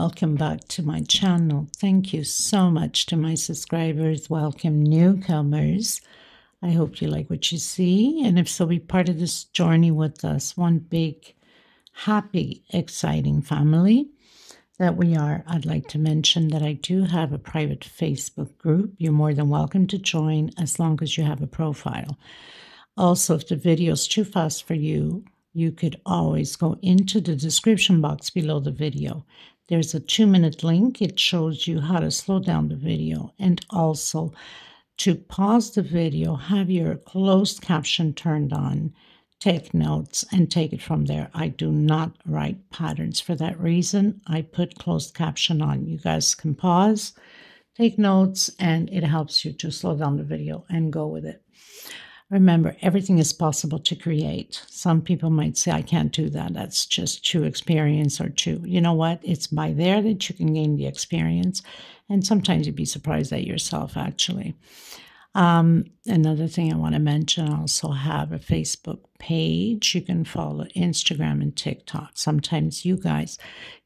welcome back to my channel. Thank you so much to my subscribers. Welcome newcomers. I hope you like what you see, and if so, be part of this journey with us. One big, happy, exciting family that we are. I'd like to mention that I do have a private Facebook group. You're more than welcome to join as long as you have a profile. Also, if the video is too fast for you, you could always go into the description box below the video. There's a two minute link. It shows you how to slow down the video and also to pause the video, have your closed caption turned on, take notes, and take it from there. I do not write patterns for that reason. I put closed caption on. You guys can pause, take notes, and it helps you to slow down the video and go with it. Remember, everything is possible to create. Some people might say, I can't do that. That's just too experience or too. You know what? It's by there that you can gain the experience. And sometimes you'd be surprised at yourself, actually. Um, another thing I want to mention I also have a Facebook page. You can follow Instagram and TikTok. Sometimes you guys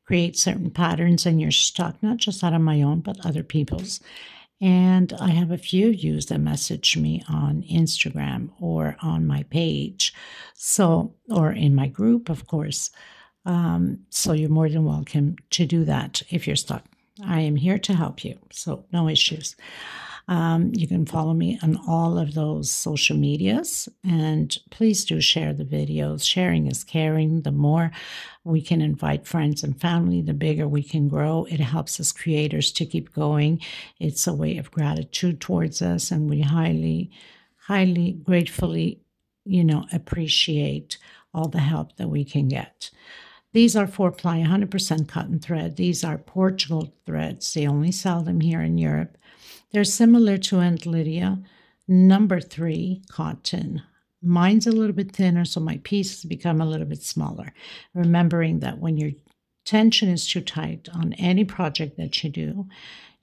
create certain patterns and you're stuck, not just out of my own, but other people's. And I have a few you that message me on Instagram or on my page. So, or in my group, of course. Um, so you're more than welcome to do that if you're stuck. I am here to help you. So no issues. Um, you can follow me on all of those social medias and please do share the videos. Sharing is caring. The more we can invite friends and family, the bigger we can grow. It helps us creators to keep going. It's a way of gratitude towards us, and we highly, highly gratefully, you know, appreciate all the help that we can get. These are four ply 100% cotton thread. These are Portugal threads. They only sell them here in Europe. They're similar to Aunt Lydia. Number three, cotton. Mine's a little bit thinner, so my pieces become a little bit smaller. Remembering that when your tension is too tight on any project that you do,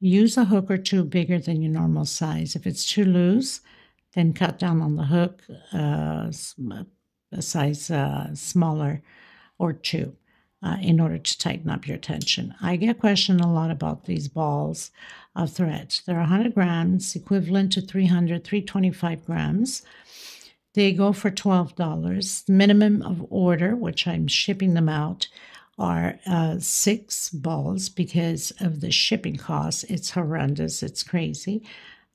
use a hook or two bigger than your normal size. If it's too loose, then cut down on the hook uh, a size uh, smaller or two uh, in order to tighten up your tension. I get questioned a lot about these balls of thread. They're 100 grams, equivalent to 300, 325 grams. They go for $12. Minimum of order, which I'm shipping them out, are uh, six balls because of the shipping costs. It's horrendous. It's crazy.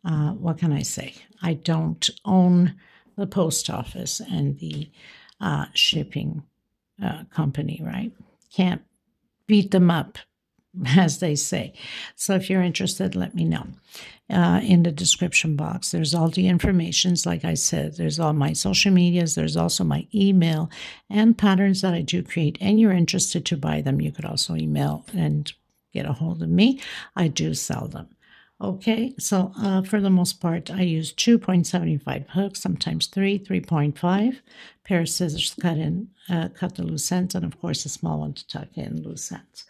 Uh, what can I say? I don't own the post office and the uh, shipping uh, company, right? Can't beat them up, as they say. So if you're interested, let me know. Uh, in the description box. There's all the informations, like I said. There's all my social medias. There's also my email and patterns that I do create. And you're interested to buy them, you could also email and get a hold of me. I do sell them. Okay, so uh, for the most part, I use 2.75 hooks, sometimes 3, 3.5. Pair of scissors cut in, uh, cut the loose ends, and of course a small one to tuck in loose ends.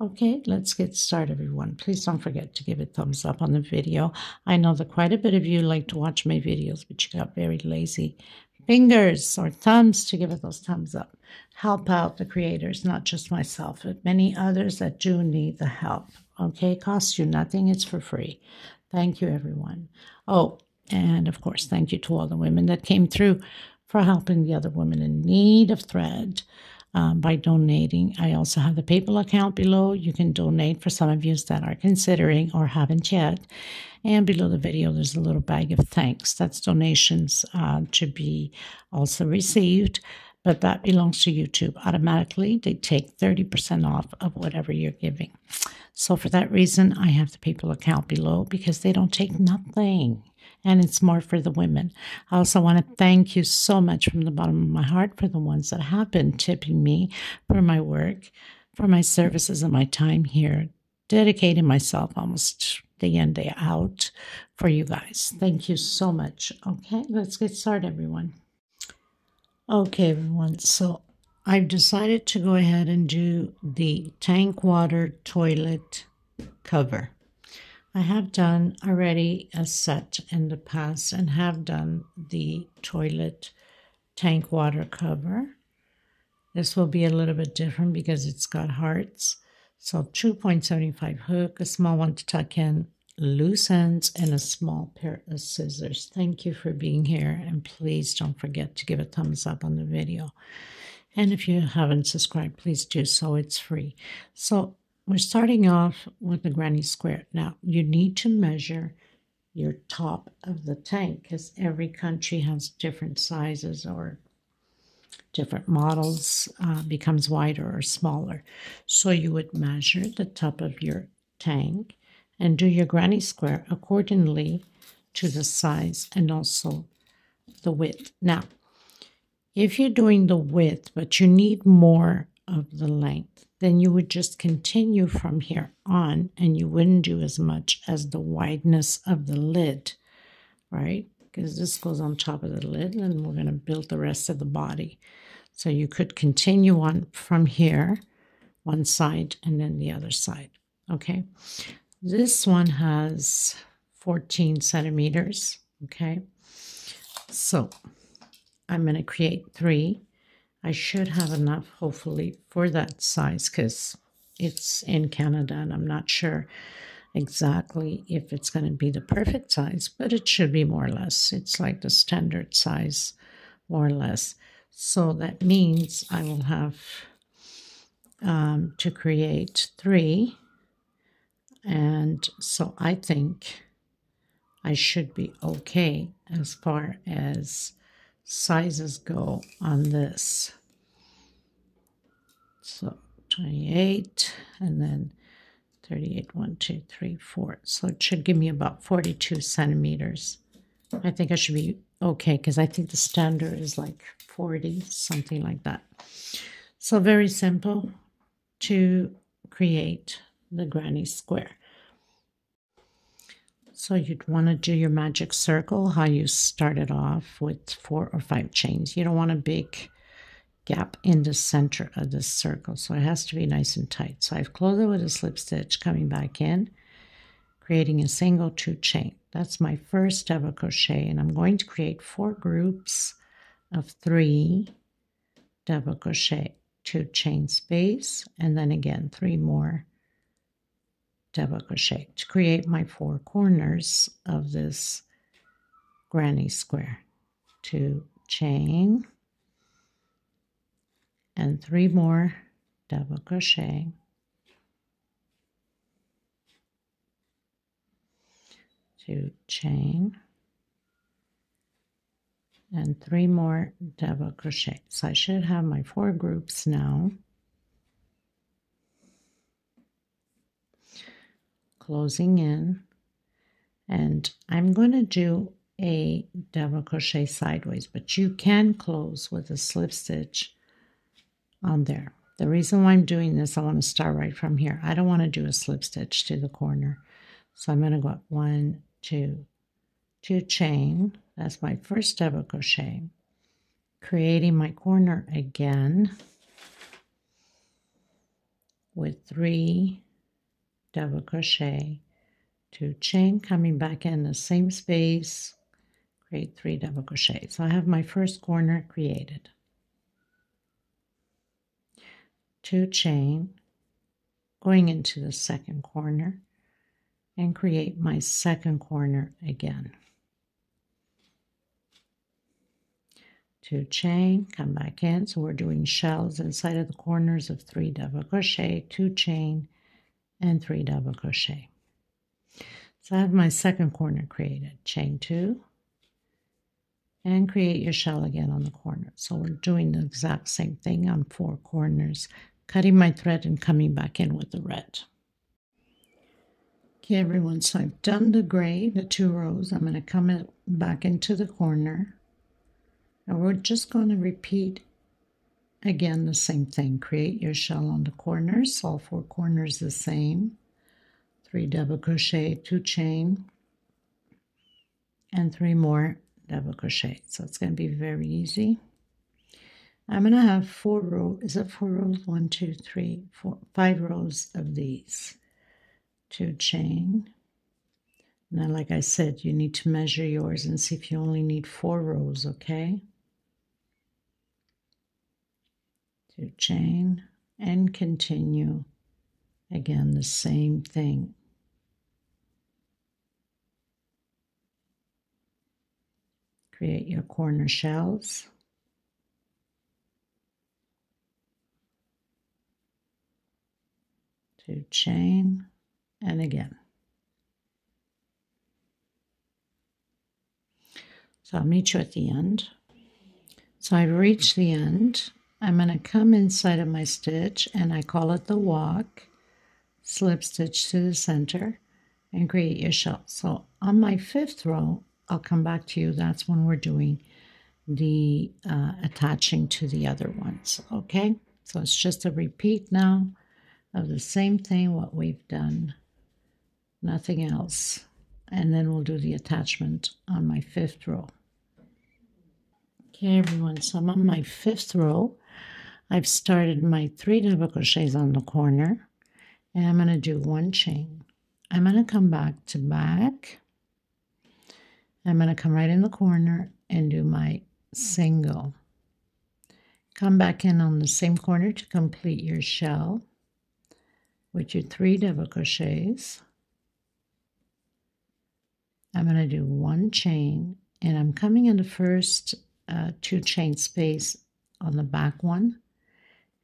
Okay, let's get started, everyone. Please don't forget to give a thumbs up on the video. I know that quite a bit of you like to watch my videos, but you got very lazy fingers or thumbs to give it those thumbs up. Help out the creators, not just myself, but many others that do need the help. Okay, it costs you nothing, it's for free. Thank you, everyone. Oh, and of course, thank you to all the women that came through for helping the other women in need of thread um, by donating. I also have the PayPal account below. You can donate for some of you that are considering or haven't yet. And below the video, there's a little bag of thanks. That's donations uh, to be also received but that belongs to YouTube. Automatically, they take 30% off of whatever you're giving. So for that reason, I have the PayPal account below because they don't take nothing. And it's more for the women. I also want to thank you so much from the bottom of my heart for the ones that have been tipping me for my work, for my services and my time here, dedicating myself almost day in, day out for you guys. Thank you so much. Okay, let's get started, everyone. Okay, everyone. So I've decided to go ahead and do the tank water toilet cover. I have done already a set in the past and have done the toilet tank water cover. This will be a little bit different because it's got hearts. So 2.75 hook, a small one to tuck in, loose ends, and a small pair of scissors. Thank you for being here, and please don't forget to give a thumbs up on the video. And if you haven't subscribed, please do so. It's free. So we're starting off with the granny square. Now, you need to measure your top of the tank because every country has different sizes or different models uh, becomes wider or smaller. So you would measure the top of your tank and do your granny square accordingly to the size and also the width. Now, if you're doing the width, but you need more of the length, then you would just continue from here on and you wouldn't do as much as the wideness of the lid, right? Because this goes on top of the lid and we're going to build the rest of the body. So you could continue on from here, one side and then the other side, okay? This one has 14 centimeters, okay? So I'm going to create three. I should have enough, hopefully, for that size because it's in Canada and I'm not sure exactly if it's going to be the perfect size, but it should be more or less. It's like the standard size, more or less. So that means I will have um, to create three. And so I think I should be okay as far as sizes go on this. So 28 and then 38, 1, 2, 3, 4. So it should give me about 42 centimeters. I think I should be okay because I think the standard is like 40, something like that. So very simple to create the granny square. So you'd want to do your magic circle, how you started off with four or five chains. You don't want a big gap in the center of the circle. So it has to be nice and tight. So I've closed it with a slip stitch coming back in, creating a single two chain. That's my first double crochet and I'm going to create four groups of three double crochet, two chain space, and then again three more double crochet to create my four corners of this granny square. Two chain and three more double crochet. Two chain and three more double crochet. So I should have my four groups now. Closing in and I'm going to do a double crochet sideways but you can close with a slip stitch on there. The reason why I'm doing this I want to start right from here. I don't want to do a slip stitch to the corner. So I'm going to go up one two two chain. That's my first double crochet. Creating my corner again with three double crochet, two chain coming back in the same space, create three double crochet. So I have my first corner created. Two chain, going into the second corner and create my second corner again. Two chain, come back in. So we're doing shells inside of the corners of three double crochet, two chain, and three double crochet. So I have my second corner created. Chain two and create your shell again on the corner. So we're doing the exact same thing on four corners, cutting my thread and coming back in with the red. Okay, everyone, so I've done the gray, the two rows. I'm going to come back into the corner. And we're just going to repeat Again, the same thing. Create your shell on the corners, all four corners the same. Three double crochet, two chain, and three more double crochet. So it's going to be very easy. I'm going to have four rows. Is it four rows? One, two, three, four, five rows of these. Two chain. Now, like I said, you need to measure yours and see if you only need four rows, okay? To chain and continue Again, the same thing. Create your corner shells. Two chain and again. So I'll meet you at the end. So I've reached the end. I'm going to come inside of my stitch and I call it the walk, slip stitch to the center and create your shell. So on my fifth row, I'll come back to you. That's when we're doing the uh, attaching to the other ones. Okay, so it's just a repeat now of the same thing, what we've done, nothing else. And then we'll do the attachment on my fifth row. Okay, everyone, so I'm on my fifth row. I've started my three double crochets on the corner and I'm going to do one chain. I'm going to come back to back. I'm going to come right in the corner and do my single. Come back in on the same corner to complete your shell with your three double crochets. I'm going to do one chain and I'm coming in the first uh, two chain space on the back one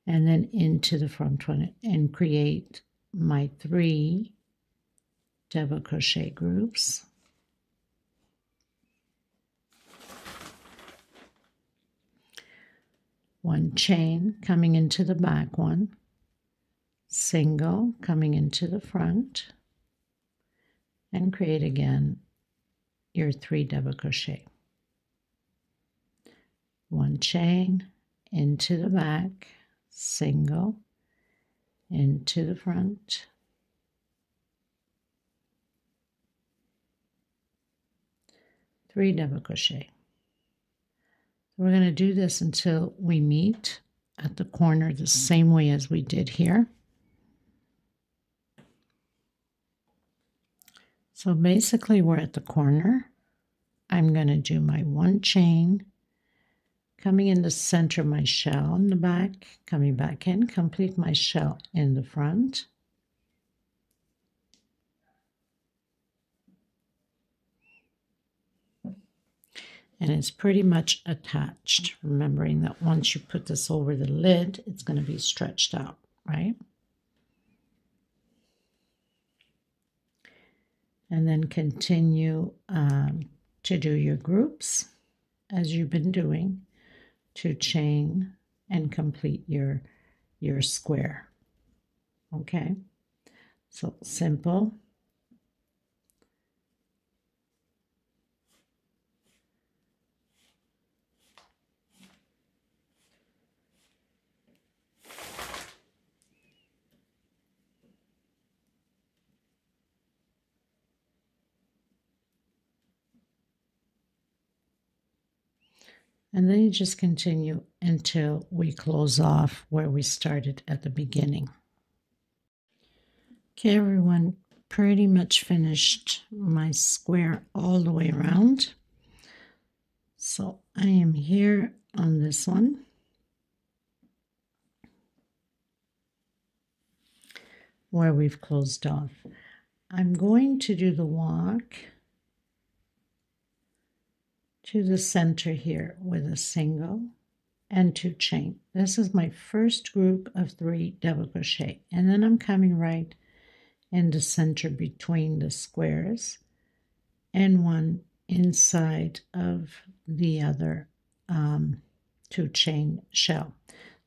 and then into the front one and create my three double crochet groups. One chain coming into the back one, single coming into the front, and create again your three double crochet one chain into the back, single, into the front, three double crochet. We're going to do this until we meet at the corner the same way as we did here. So basically we're at the corner. I'm going to do my one chain coming in the center of my shell in the back, coming back in, complete my shell in the front. And it's pretty much attached, remembering that once you put this over the lid, it's going to be stretched out, right? And then continue um, to do your groups as you've been doing to chain and complete your your square. Okay? So simple And then you just continue until we close off where we started at the beginning. Okay, everyone, pretty much finished my square all the way around. So I am here on this one. Where we've closed off. I'm going to do the walk to the center here with a single and two chain. This is my first group of three double crochet and then I'm coming right in the center between the squares and one inside of the other um, two chain shell.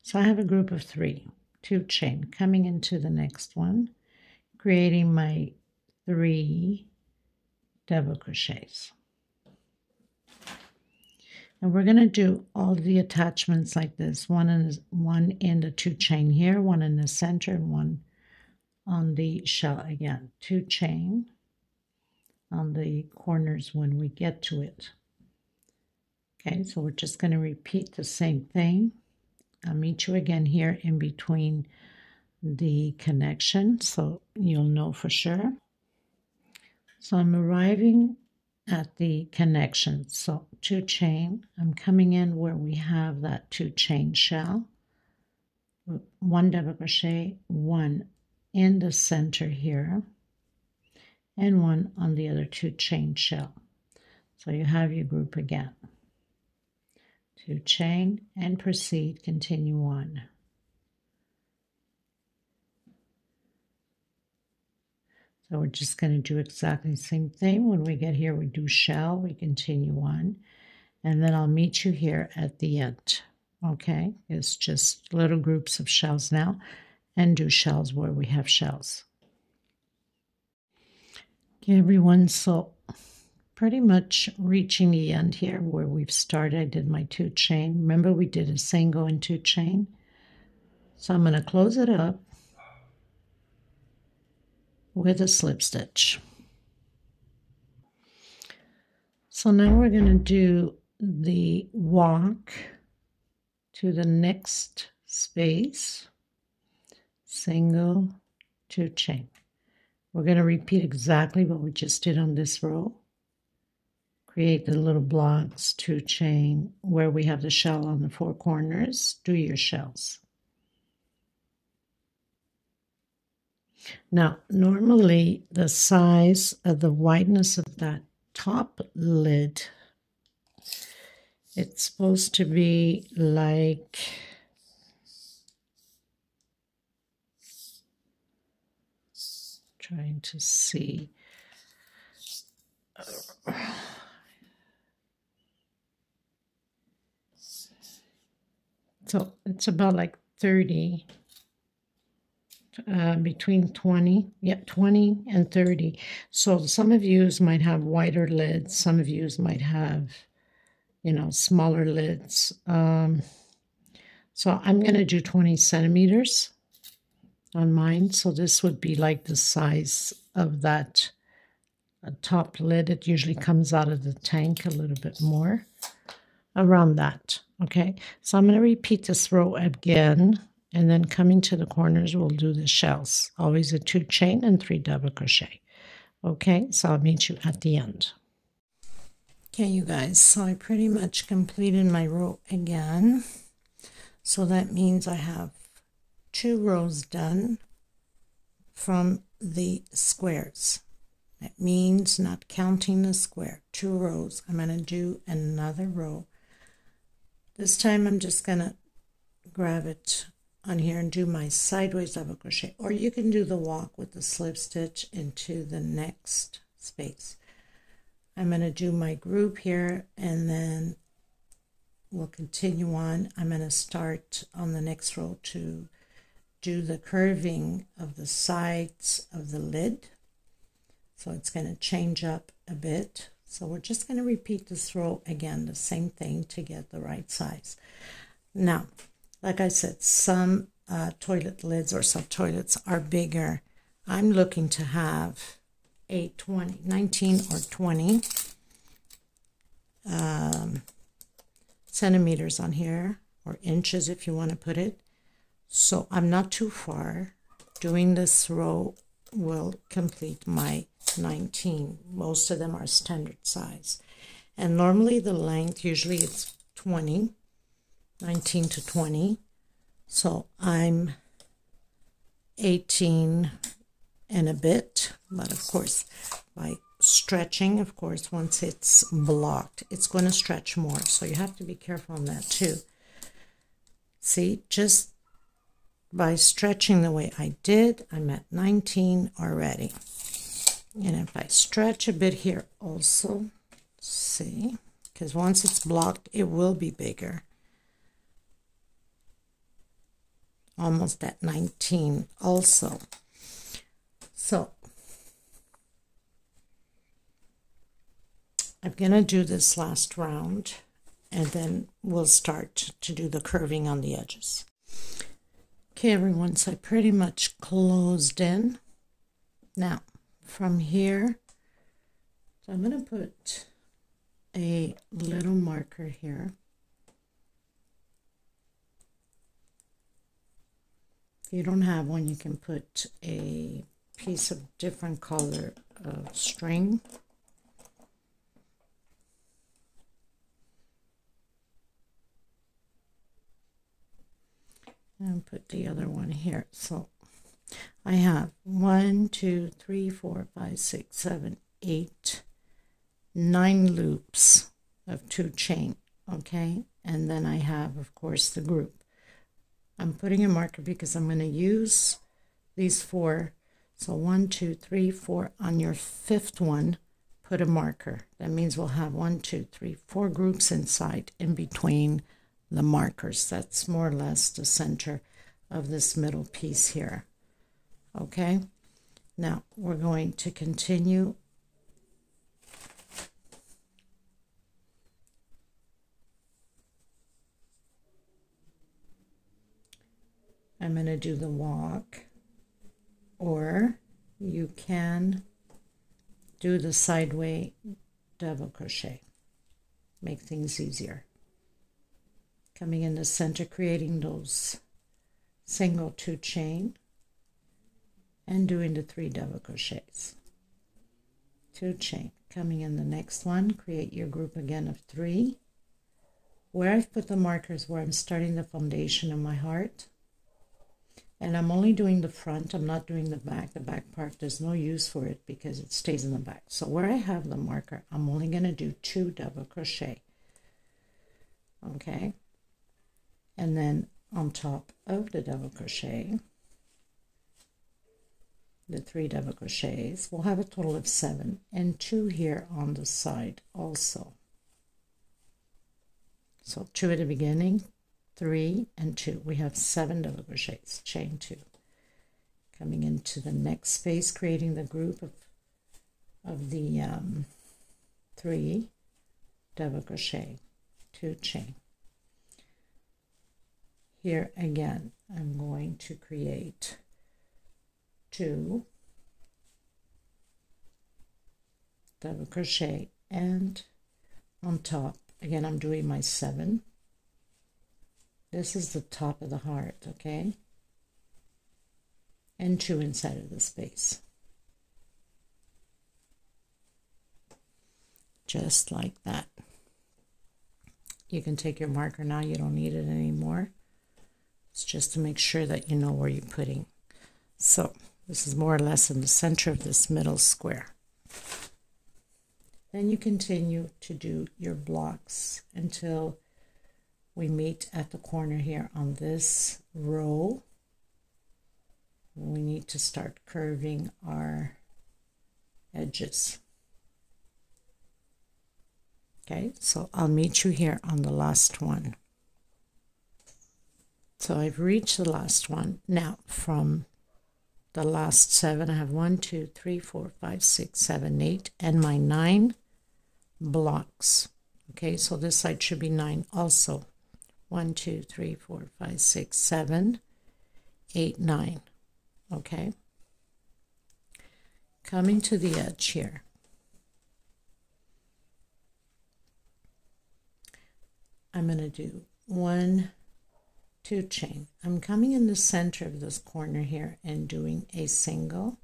So I have a group of three, two chain coming into the next one, creating my three double crochets. And we're going to do all the attachments like this, one in, one in the two chain here, one in the center, and one on the shell again. Two chain on the corners when we get to it. Okay, so we're just going to repeat the same thing. I'll meet you again here in between the connection so you'll know for sure. So I'm arriving at the connection. So two chain, I'm coming in where we have that two chain shell, one double crochet, one in the center here and one on the other two chain shell. So you have your group again. Two chain and proceed, continue on. So we're just going to do exactly the same thing. When we get here, we do shell, we continue on, and then I'll meet you here at the end. Okay, it's just little groups of shells now, and do shells where we have shells. Okay, everyone, so pretty much reaching the end here where we've started. I did my two chain. Remember we did a single and two chain? So I'm going to close it up with a slip stitch. So now we're going to do the walk to the next space, single, two chain. We're going to repeat exactly what we just did on this row. Create the little blocks, two chain, where we have the shell on the four corners, do your shells. Now, normally the size of the wideness of that top lid, it's supposed to be like trying to see. So it's about like 30 uh, between 20, yeah, 20 and 30. So some of you might have wider lids, some of you might have, you know, smaller lids. Um, so I'm going to do 20 centimeters on mine. So this would be like the size of that uh, top lid. It usually comes out of the tank a little bit more around that. Okay, so I'm going to repeat this row again and then coming to the corners we'll do the shells always a two chain and three double crochet okay so i'll meet you at the end okay you guys so i pretty much completed my row again. So that means i have two rows done from the squares. That means not counting the square two rows. I'm going to do another row. This time i'm just going to grab it on here and do my sideways double crochet. Or you can do the walk with the slip stitch into the next space I'm going to do my group here and then we'll continue on. I'm going to start on the next row to do the curving of the sides of the lid. So it's going to change up a bit. So we're just going to repeat this row again the same thing to get the right size. Now like I said, some uh, toilet lids or some toilets are bigger. I'm looking to have a 20, 19 or 20 um, centimeters on here, or inches if you want to put it. So I'm not too far. Doing this row will complete my 19. Most of them are standard size. And normally the length, usually it's 20 19 to 20. So I'm 18 and a bit, but of course, by stretching, of course, once it's blocked, it's going to stretch more. So you have to be careful on that too. See, just by stretching the way I did, I'm at 19 already. And if I stretch a bit here also, see, because once it's blocked, it will be bigger. almost at 19 also. So I'm going to do this last round and then we'll start to do the curving on the edges. Okay, everyone, so I pretty much closed in. Now, from here, so I'm going to put a little marker here. If you don't have one, you can put a piece of different color of string. And put the other one here. So I have one, two, three, four, five, six, seven, eight, nine loops of two chain, okay? And then I have, of course, the group. I'm putting a marker because I'm going to use these four. So one, two, three, four. On your fifth one, put a marker. That means we'll have one, two, three, four groups inside in between the markers. That's more or less the center of this middle piece here. Okay, now we're going to continue I'm going to do the walk or you can do the sideway double crochet. Make things easier. Coming in the center creating those single two chain and doing the three double crochets. Two chain. Coming in the next one create your group again of three. Where I've put the markers where I'm starting the foundation of my heart and I'm only doing the front I'm not doing the back the back part there's no use for it because it stays in the back. So where I have the marker I'm only going to do two double crochet okay? And then on top of the double crochet the three double crochets we'll have a total of seven and two here on the side also. So two at the beginning three and two. We have seven double crochets chain two. Coming into the next space creating the group of of the um, three double crochet two chain. Here again I'm going to create two double crochet and on top. Again I'm doing my seven this is the top of the heart okay and two inside of the space just like that you can take your marker now you don't need it anymore it's just to make sure that you know where you're putting. So this is more or less in the center of this middle square. Then you continue to do your blocks until we meet at the corner here on this row. We need to start curving our edges. Okay, so I'll meet you here on the last one. So I've reached the last one. Now from the last seven, I have one, two, three, four, five, six, seven, eight, and my nine blocks. Okay, so this side should be nine also. One, two, three, four, five, six, seven, eight, nine. Okay. Coming to the edge here. I'm going to do one, two chain. I'm coming in the center of this corner here and doing a single,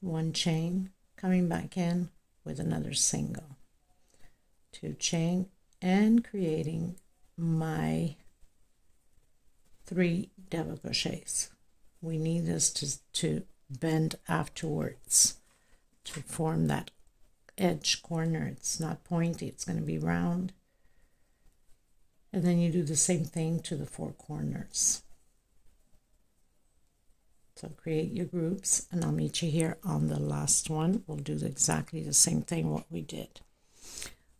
one chain, coming back in with another single, two chain, and creating my three double crochets. We need this to, to bend afterwards to form that edge corner. It's not pointy, it's going to be round and then you do the same thing to the four corners. So create your groups and I'll meet you here on the last one. We'll do exactly the same thing what we did.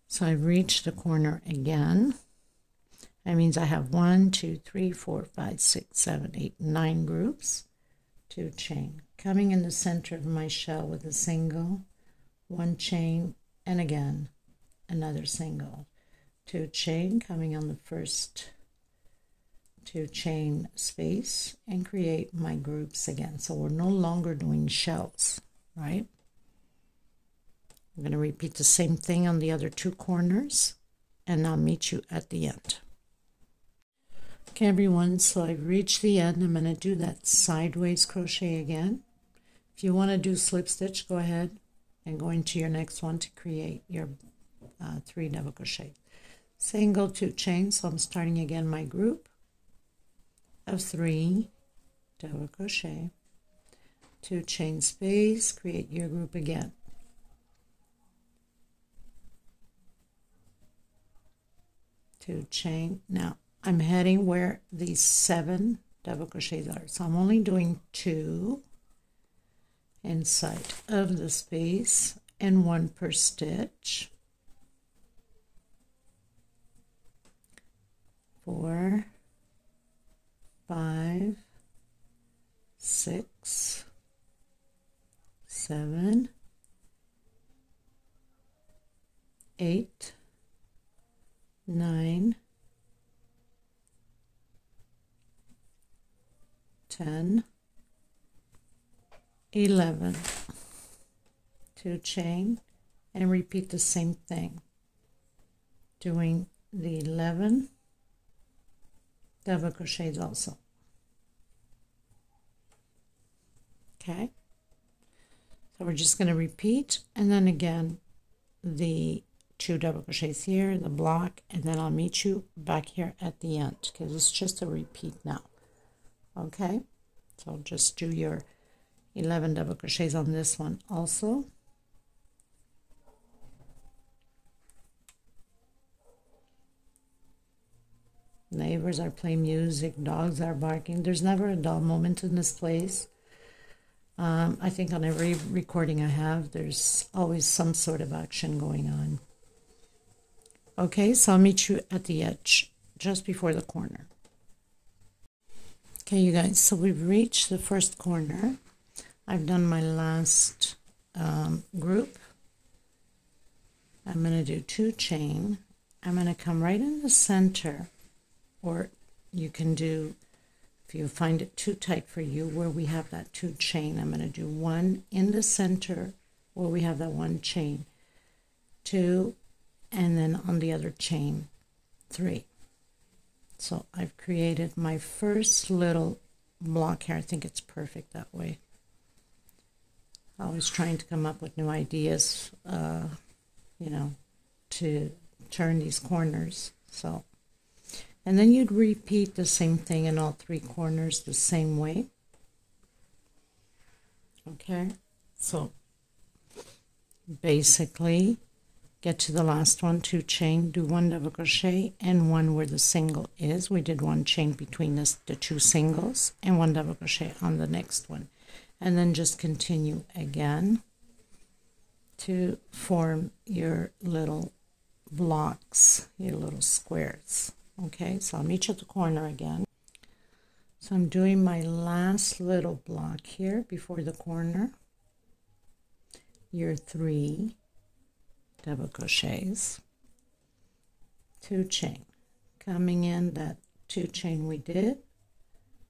So I've reached the corner again. That means I have one, two, three, four, five, six, seven, eight, nine groups. Two chain. Coming in the center of my shell with a single, one chain, and again another single two chain coming on the first two chain space and create my groups again. So we're no longer doing shells, right? I'm going to repeat the same thing on the other two corners and I'll meet you at the end. Okay, everyone, so I've reached the end. I'm going to do that sideways crochet again. If you want to do slip stitch, go ahead and go into your next one to create your uh, three double crochet single two chain so I'm starting again my group of three double crochet two chain space create your group again two chain. Now I'm heading where these seven double crochets are. So I'm only doing two inside of the space and one per stitch. Four five six seven eight nine ten 11 two chain and repeat the same thing. Doing the 11 double crochets also. Okay? So we're just going to repeat and then again the two double crochets here in the block and then I'll meet you back here at the end because it's just a repeat now okay? So just do your 11 double crochets on this one also. Neighbors are playing music dogs are barking. There's never a dull moment in this place. Um, I think on every recording I have there's always some sort of action going on okay so I'll meet you at the edge just before the corner okay you guys so we've reached the first corner I've done my last um, group. I'm going to do two chain. I'm going to come right in the center, or you can do, if you find it too tight for you, where we have that two chain, I'm going to do one in the center where we have that one chain, two, and then on the other chain, three. So I've created my first little block here. I think it's perfect that way always trying to come up with new ideas, uh, you know, to turn these corners. So, and then you'd repeat the same thing in all three corners the same way. Okay, so basically get to the last one, two chain, do one double crochet and one where the single is. We did one chain between this, the two singles and one double crochet on the next one and then just continue again to form your little blocks, your little squares. Okay, so I'll meet you at the corner again. So I'm doing my last little block here before the corner. Your three double crochets, two chain. Coming in that two chain we did,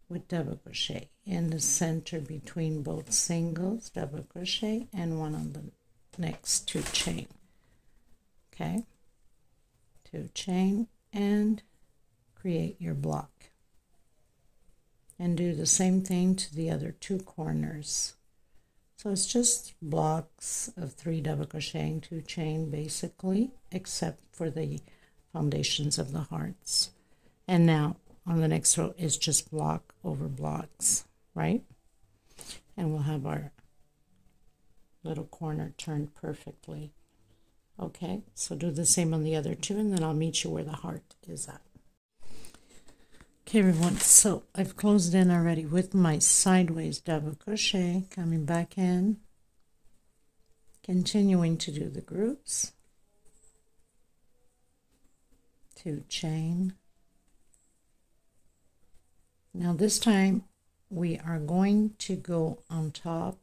with double crochet. In the center between both singles double crochet and one on the next two chain. Okay? Two chain and create your block. And do the same thing to the other two corners so it's just blocks of three double crocheting two chain basically except for the foundations of the hearts and now on the next row is just block over blocks, right? And we'll have our little corner turned perfectly. Okay, so do the same on the other two, and then I'll meet you where the heart is at. Okay, everyone, so I've closed in already with my sideways double crochet, coming back in, continuing to do the groups, two chain, now this time we are going to go on top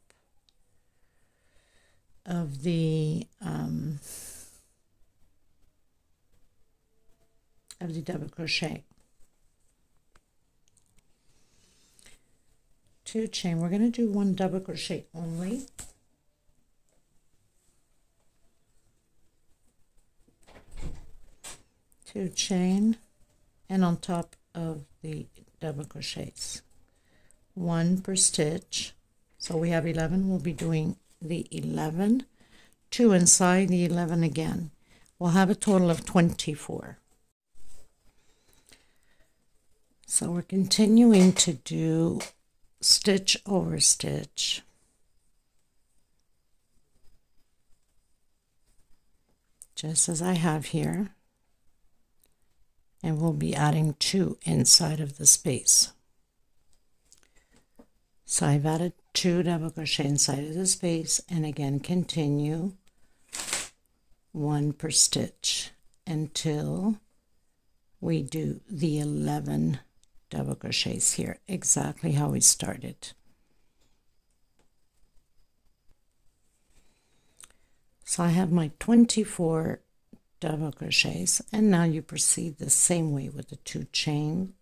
of the um, of the double crochet. Two chain. We're going to do one double crochet only. Two chain and on top of the double crochets. One per stitch. So we have 11 we'll be doing the 11 two inside the 11 again. We'll have a total of 24 so we're continuing to do stitch over stitch. Just as I have here. And we'll be adding two inside of the space. So I've added two double crochet inside of the space and again continue. One per stitch until we do the 11 double crochets here. Exactly how we started. So I have my 24 double crochets and now you proceed the same way with the two chain.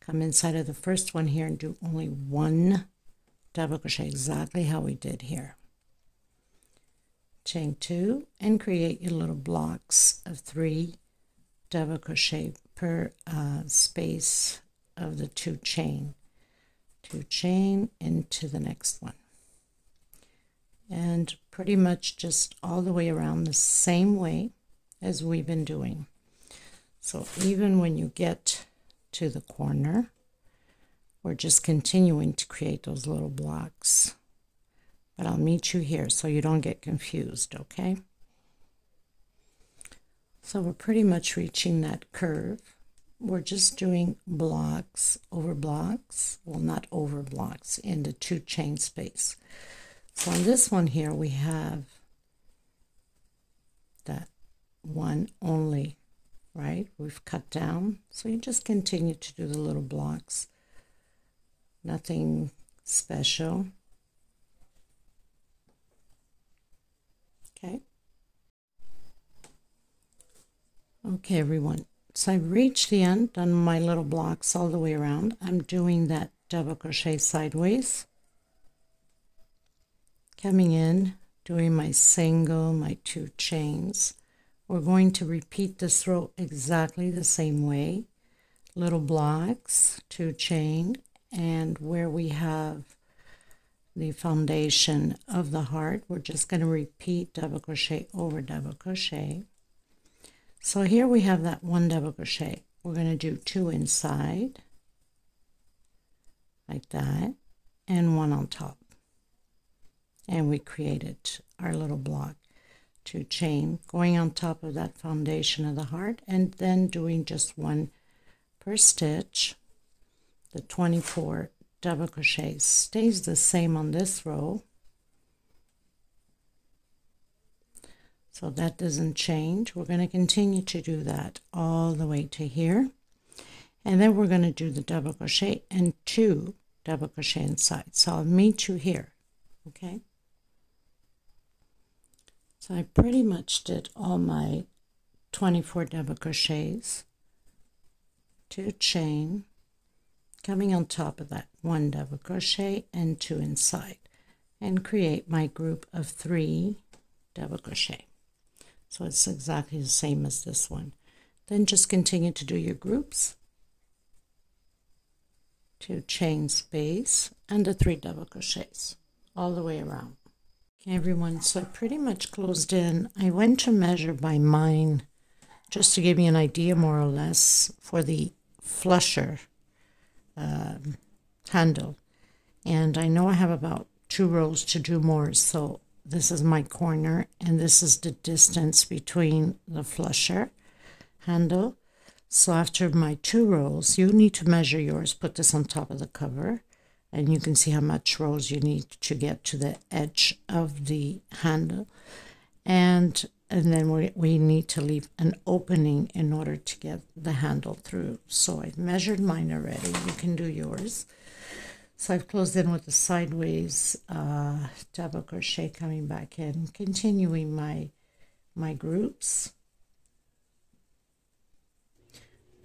Come inside of the first one here and do only one double crochet exactly how we did here. Chain two and create your little blocks of three double crochet per uh, space of the two chain two chain into the next one. And pretty much just all the way around the same way as we've been doing. So even when you get to the corner we're just continuing to create those little blocks. But I'll meet you here so you don't get confused, okay? So we're pretty much reaching that curve. We're just doing blocks over blocks, well, not over blocks, in the two chain space. So on this one here, we have that one only, right? We've cut down. So you just continue to do the little blocks. Nothing special. Okay. Okay, everyone. So I've reached the end, done my little blocks all the way around. I'm doing that double crochet sideways. Coming in, doing my single, my two chains. We're going to repeat this row exactly the same way. Little blocks, two chain, and where we have the foundation of the heart. We're just going to repeat double crochet over double crochet. So here we have that one double crochet. We're going to do two inside, like that, and one on top. And we created our little block. Two chain, going on top of that foundation of the heart, and then doing just one per stitch, the 24 double crochet stays the same on this row so that doesn't change. We're going to continue to do that all the way to here. And then we're going to do the double crochet and two double crochet inside. So I'll meet you here okay? So I pretty much did all my 24 double crochets two chain coming on top of that one double crochet and two inside and create my group of three double crochet so it's exactly the same as this one. Then just continue to do your groups two chain space and the three double crochets all the way around. Okay everyone. So I pretty much closed in. I went to measure by mine just to give you an idea more or less for the flusher um, handle. And I know I have about two rows to do more, so this is my corner, and this is the distance between the flusher handle. So after my two rows, you need to measure yours, put this on top of the cover, and you can see how much rows you need to get to the edge of the handle. And and then we, we need to leave an opening in order to get the handle through. So I've measured mine already. You can do yours. So I've closed in with the sideways uh, double crochet coming back in, continuing my my groups,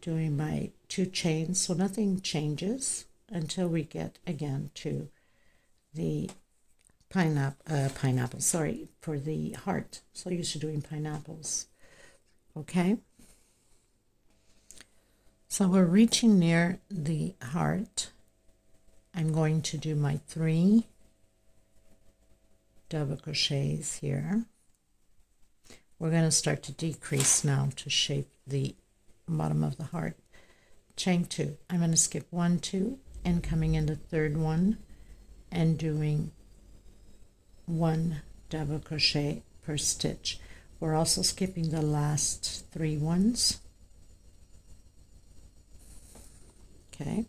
doing my two chains, so nothing changes until we get again to the pineapple, uh, pineapple, sorry, for the heart. So used to doing pineapples. Okay. So we're reaching near the heart. I'm going to do my three double crochets here. We're going to start to decrease now to shape the bottom of the heart. Chain two. I'm going to skip one, two, and coming in the third one and doing one double crochet per stitch we're also skipping the last three ones okay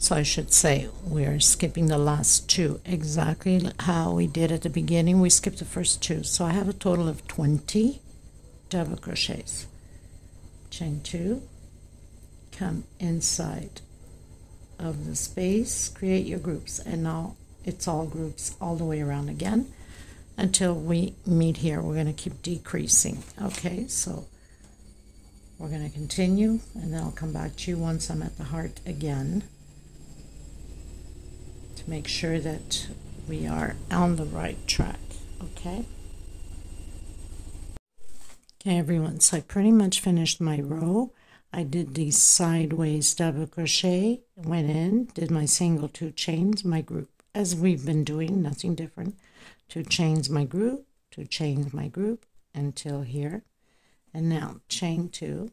so I should say we're skipping the last two. Exactly how we did at the beginning we skipped the first two. So I have a total of 20 double crochets. Chain two come inside of the space create your groups. And now it's all groups all the way around again until we meet here. We're going to keep decreasing. Okay so we're going to continue and then I'll come back to you once I'm at the heart again to make sure that we are on the right track okay Okay everyone, so I pretty much finished my row. I did the sideways double crochet, went in, did my single two chains, my group, as we've been doing, nothing different. Two chains my group, two chains my group until here. And now chain two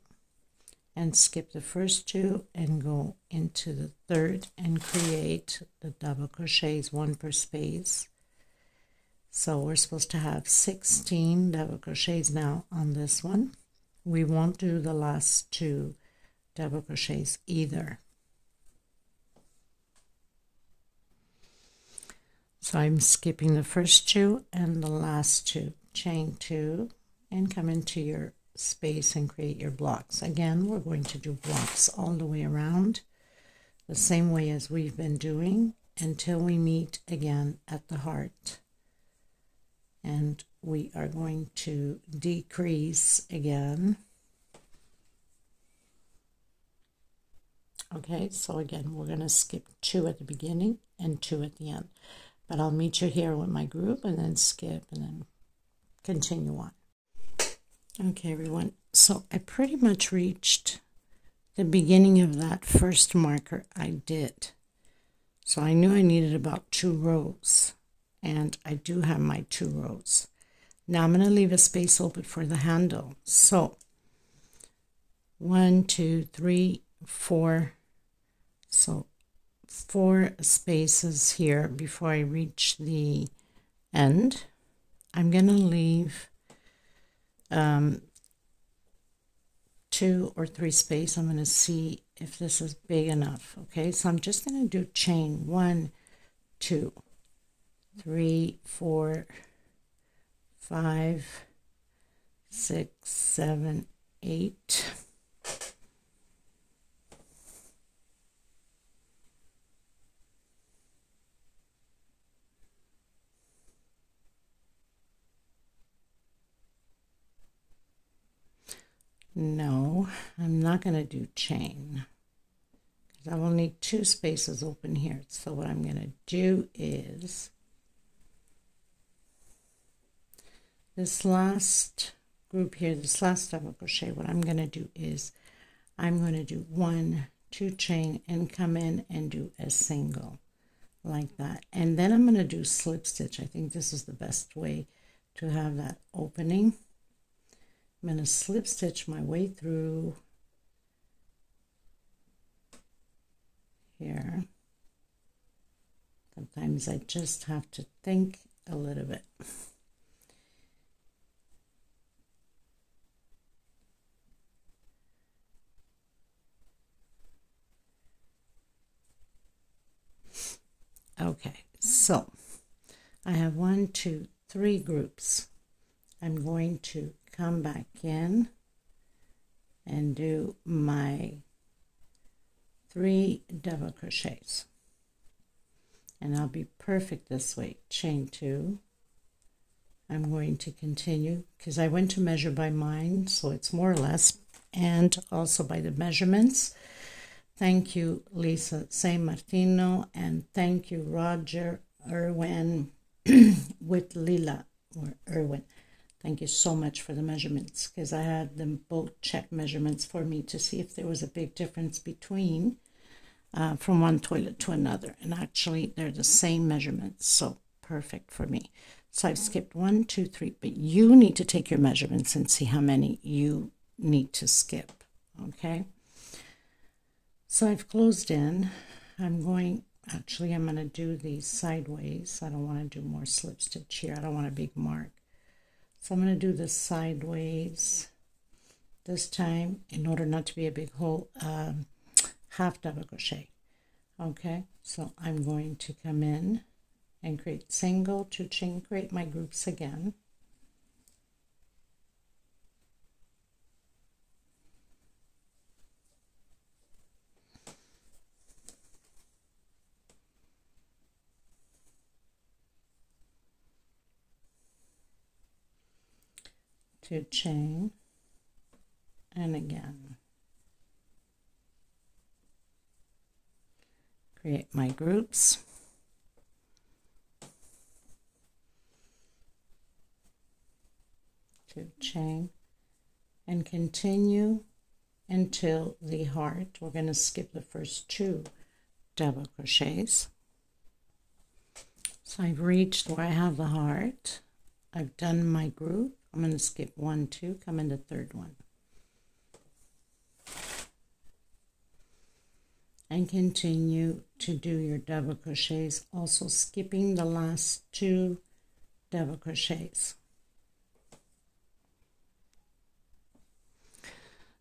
and skip the first two and go into the third and create the double crochets, one per space so we're supposed to have 16 double crochets now on this one. We won't do the last two double crochets either. So I'm skipping the first two and the last two. Chain two and come into your space and create your blocks. Again, we're going to do blocks all the way around the same way as we've been doing until we meet again at the heart and we are going to decrease again. Okay, so again, we're going to skip two at the beginning and two at the end. But I'll meet you here with my group and then skip and then continue on. Okay, everyone. So I pretty much reached the beginning of that first marker I did. So I knew I needed about two rows and I do have my two rows. Now I'm going to leave a space open for the handle. So one, two, three, four. So four spaces here before I reach the end. I'm going to leave um, two or three space. I'm going to see if this is big enough. Okay, so I'm just going to do chain one, two three, four, five, six, seven, eight. No, I'm not going to do chain. I will need two spaces open here. So what I'm going to do is this last group here, this last double crochet, what I'm going to do is I'm going to do one, two chain and come in and do a single like that. And then I'm going to do slip stitch. I think this is the best way to have that opening. I'm going to slip stitch my way through here. Sometimes I just have to think a little bit. Okay, so I have one, two, three groups. I'm going to come back in and do my three double crochets. And I'll be perfect this way. Chain two. I'm going to continue because I went to measure by mine, so it's more or less, and also by the measurements. Thank you, Lisa San Martino, and thank you, Roger Irwin with Lila or Irwin. Thank you so much for the measurements because I had them both check measurements for me to see if there was a big difference between uh, from one toilet to another. And actually, they're the same measurements, so perfect for me. So I've skipped one, two, three, but you need to take your measurements and see how many you need to skip. Okay. So I've closed in. I'm going, actually I'm going to do these sideways. I don't want to do more slip stitch here. I don't want a big mark. So I'm going to do this sideways this time in order not to be a big hole, um, half double crochet. Okay, so I'm going to come in and create single, two chain, create my groups again. Two chain. And again create my groups. Two chain and continue until the heart. We're going to skip the first two double crochets. So I've reached where I have the heart. I've done my group I'm going to skip one, two, come into third one. And continue to do your double crochets, also skipping the last two double crochets.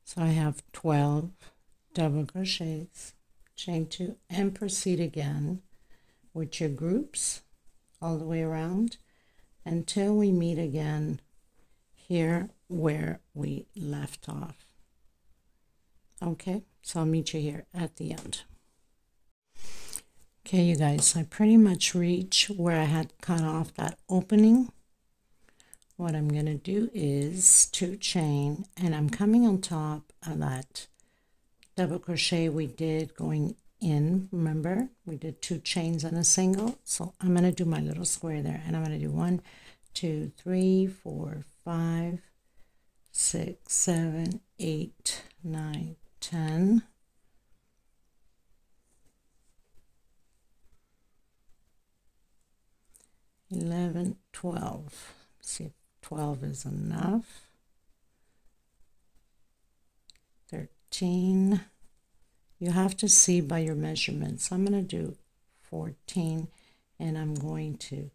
So I have 12 double crochets, chain two, and proceed again with your groups all the way around until we meet again here where we left off. Okay, so I'll meet you here at the end. Okay, you guys, I pretty much reach where I had cut off that opening. What I'm going to do is two chain, and I'm coming on top of that double crochet we did going in. Remember, we did two chains and a single. So I'm going to do my little square there, and I'm going to do one, two, three, four, five, six, seven, eight, nine, ten. Eleven, twelve. See if twelve is enough. Thirteen. You have to see by your measurements. I'm going to do 14 and I'm going to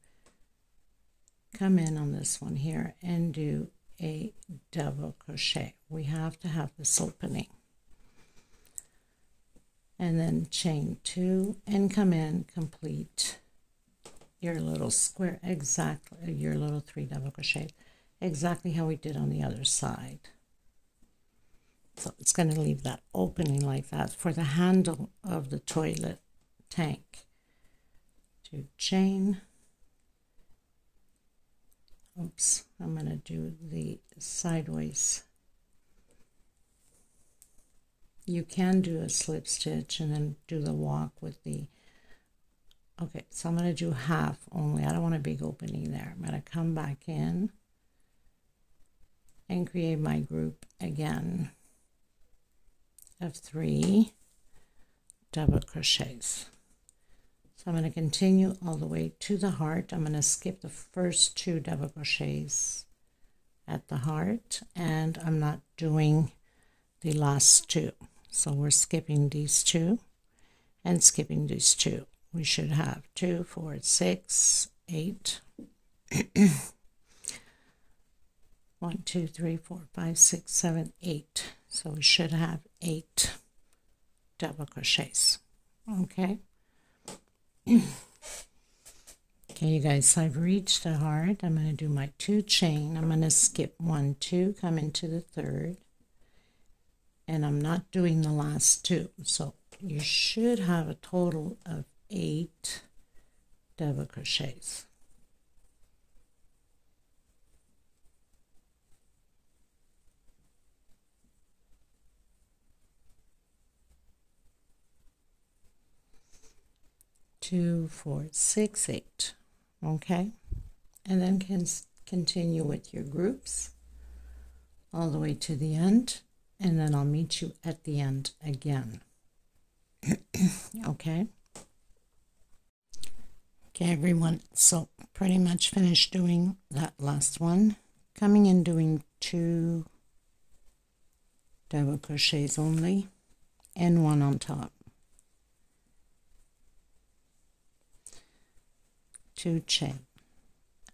come in on this one here and do a double crochet. We have to have this opening. And then chain two and come in, complete your little square, exactly, your little three double crochet, exactly how we did on the other side. So it's going to leave that opening like that for the handle of the toilet tank. Two chain oops I'm going to do the sideways. You can do a slip stitch and then do the walk with the okay so I'm going to do half only. I don't want a big opening there. I'm going to come back in and create my group again of three double crochets so I'm going to continue all the way to the heart. I'm going to skip the first two double crochets at the heart and I'm not doing the last two. So we're skipping these two and skipping these two. We should have two, four, six, eight. One, two, three, four, five, six, seven, eight. So we should have eight double crochets. Okay okay, you guys, so I've reached the heart. I'm going to do my two chain. I'm going to skip one, two, come into the third. And I'm not doing the last two. So you should have a total of eight double crochets. Two, four, six, eight. Okay? And then can continue with your groups all the way to the end. And then I'll meet you at the end again. okay? Okay, everyone. So pretty much finished doing that last one. Coming in doing two double crochets only and one on top two chain.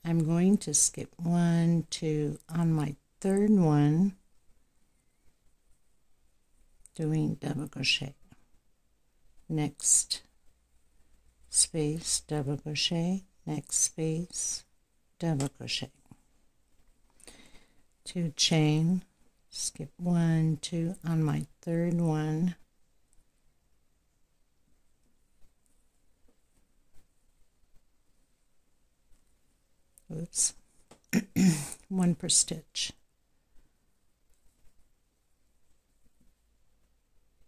I'm going to skip one two on my third one doing double crochet. Next space double crochet. Next space double crochet. Two chain skip one two on my third one oops. One per stitch.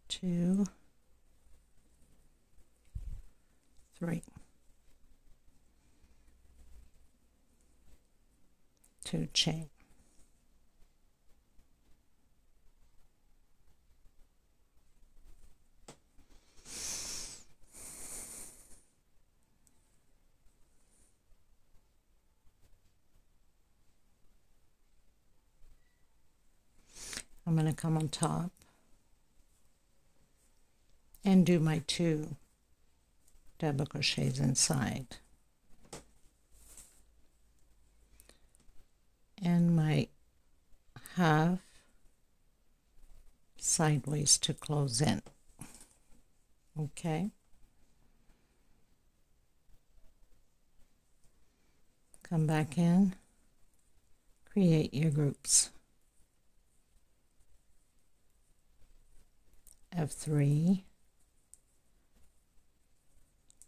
Two. Three. Two chain I'm going to come on top and do my two double crochets inside. And my half sideways to close in okay? Come back in create your groups F3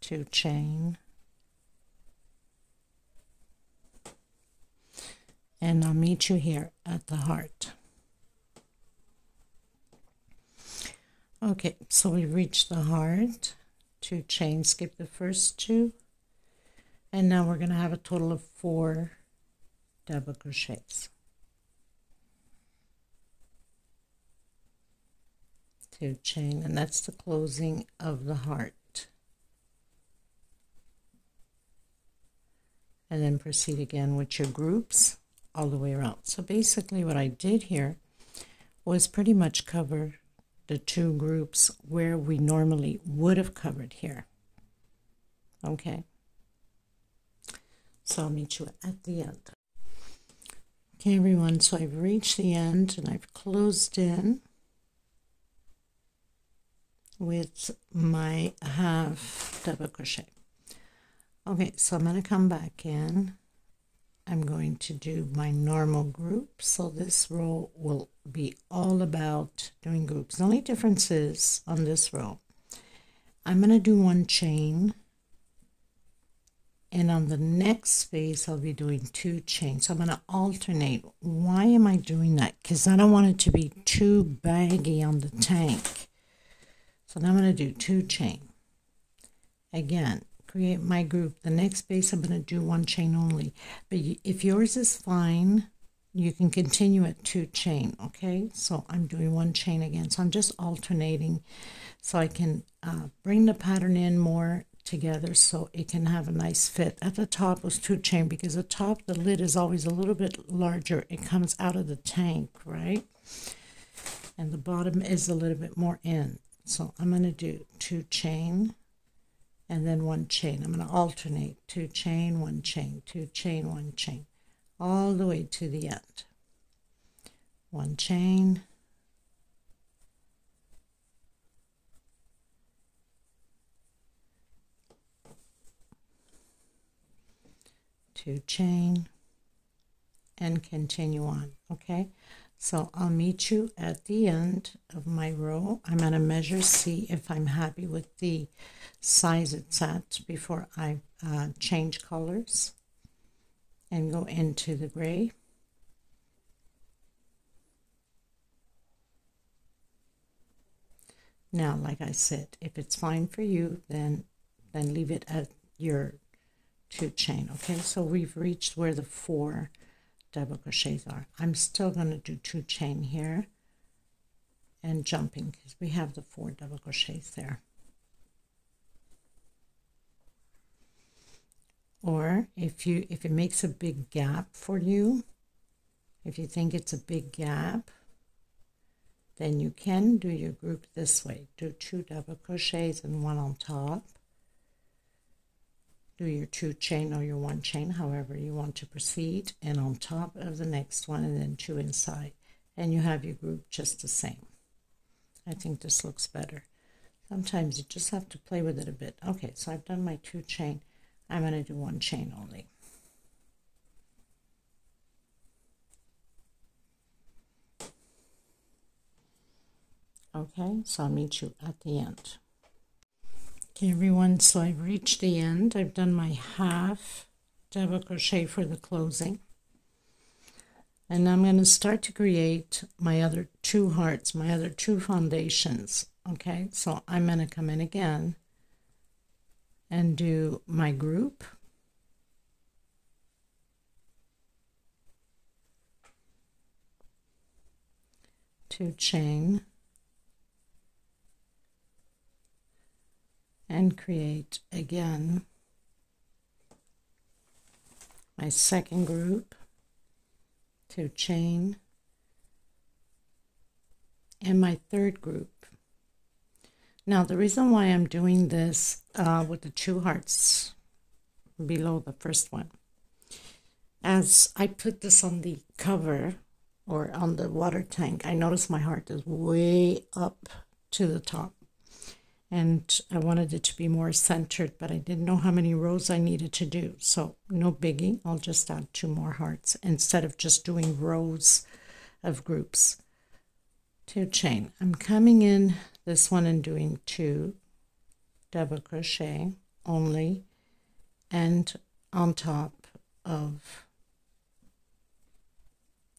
two chain. And I'll meet you here at the heart. Okay so we reached the heart two chain skip the first two. And now we're going to have a total of four double crochets chain and that's the closing of the heart and then proceed again with your groups all the way around. So basically what I did here was pretty much cover the two groups where we normally would have covered here. Okay. So I'll meet you at the end. Okay, everyone, so I've reached the end and I've closed in with my half double crochet. Okay, so I'm going to come back in. I'm going to do my normal group. So this row will be all about doing groups. The only difference is on this row, I'm going to do one chain. And on the next space, I'll be doing two chains. So I'm going to alternate. Why am I doing that? Because I don't want it to be too baggy on the tank. So now I'm going to do two chain. Again, create my group. The next space I'm going to do one chain only. But if yours is fine, you can continue at two chain, okay? So I'm doing one chain again. So I'm just alternating so I can uh, bring the pattern in more together so it can have a nice fit. At the top was two chain because the top, the lid is always a little bit larger. It comes out of the tank, right? And the bottom is a little bit more in. So I'm going to do two chain and then one chain. I'm going to alternate two chain, one chain, two chain, one chain, all the way to the end. One chain, two chain, and continue on, okay? So I'll meet you at the end of my row. I'm going to measure, see if I'm happy with the size it's at before I uh, change colors and go into the gray. Now, like I said, if it's fine for you, then then leave it at your two chain. Okay, so we've reached where the four double crochets are. I'm still going to do two chain here and jumping because we have the four double crochets there. Or if you if it makes a big gap for you, if you think it's a big gap, then you can do your group this way. Do two double crochets and one on top. Do your two chain or your one chain, however you want to proceed, and on top of the next one, and then two inside. And you have your group just the same. I think this looks better. Sometimes you just have to play with it a bit. Okay, so I've done my two chain. I'm going to do one chain only. Okay, so I'll meet you at the end. Okay, everyone, so I've reached the end. I've done my half double crochet for the closing. And I'm going to start to create my other two hearts, my other two foundations. Okay, so I'm going to come in again and do my group. Two chain and create again my second group two chain and my third group. Now the reason why I'm doing this uh, with the two hearts below the first one, as I put this on the cover or on the water tank, I notice my heart is way up to the top and I wanted it to be more centered, but I didn't know how many rows I needed to do. So no biggie, I'll just add two more hearts instead of just doing rows of groups. Two chain. I'm coming in this one and doing two double crochet only and on top of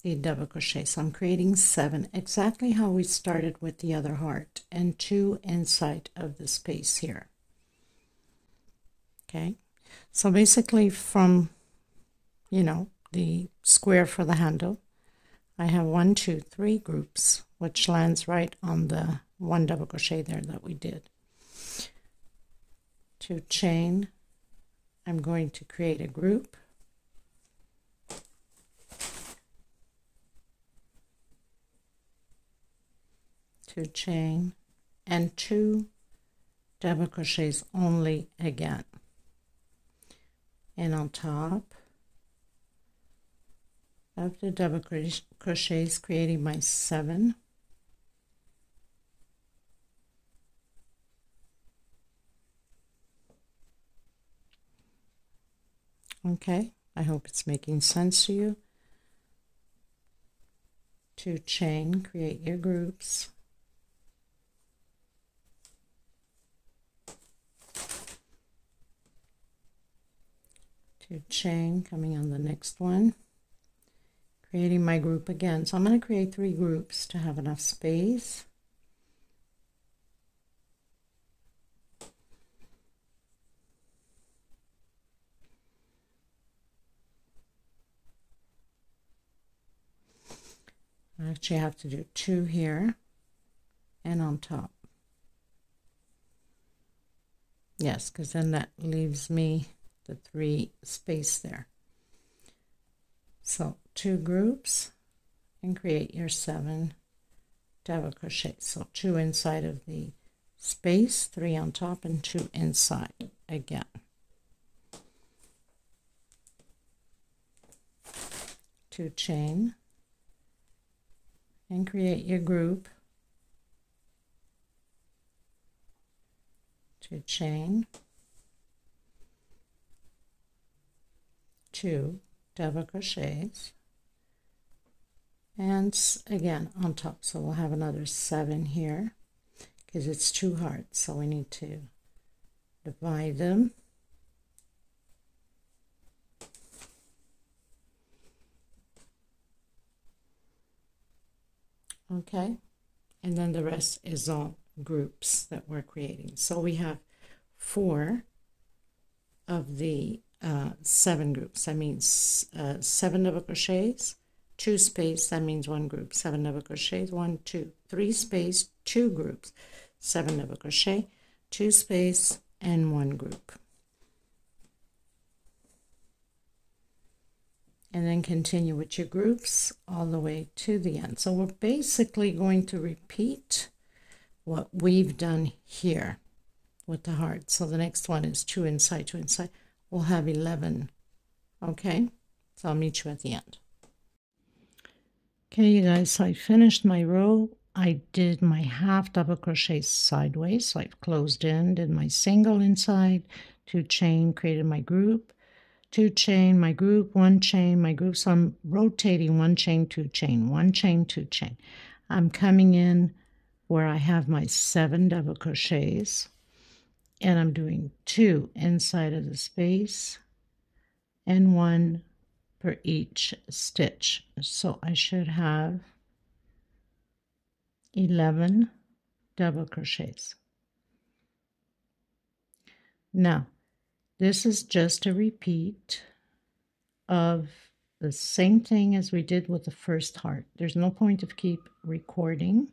the double crochet. So I'm creating seven, exactly how we started with the other heart, and two inside of the space here. Okay, so basically from, you know, the square for the handle, I have one, two, three groups, which lands right on the one double crochet there that we did. Two chain, I'm going to create a group two chain and two double crochets only again. And on top of the double crochets creating my seven. Okay I hope it's making sense to you. Two chain create your groups two chain coming on the next one. Creating my group again. So I'm going to create three groups to have enough space. I actually have to do two here and on top. Yes because then that leaves me the three space there. So two groups and create your seven double crochet. So two inside of the space, three on top and two inside again. Two chain and create your group. Two chain two double crochets. And again on top. So we'll have another seven here because it's two hearts so we need to divide them. Okay. And then the rest is all groups that we're creating. So we have four of the uh, seven groups. That means uh, seven double crochets, two space. That means one group. Seven double crochets, one, two, three space, two groups. Seven double crochet, two space, and one group. and then continue with your groups all the way to the end. So we're basically going to repeat what we've done here with the heart. So the next one is two inside, two inside. We'll have 11. Okay, so I'll meet you at the end. Okay, you guys, so I finished my row. I did my half double crochet sideways. So I've closed in, did my single inside, two chain, created my group, two chain, my group, one chain, my group. So I'm rotating one chain, two chain, one chain, two chain. I'm coming in where I have my seven double crochets and I'm doing two inside of the space and one for each stitch. So I should have 11 double crochets. Now, this is just a repeat of the same thing as we did with the first heart. There's no point of keep recording.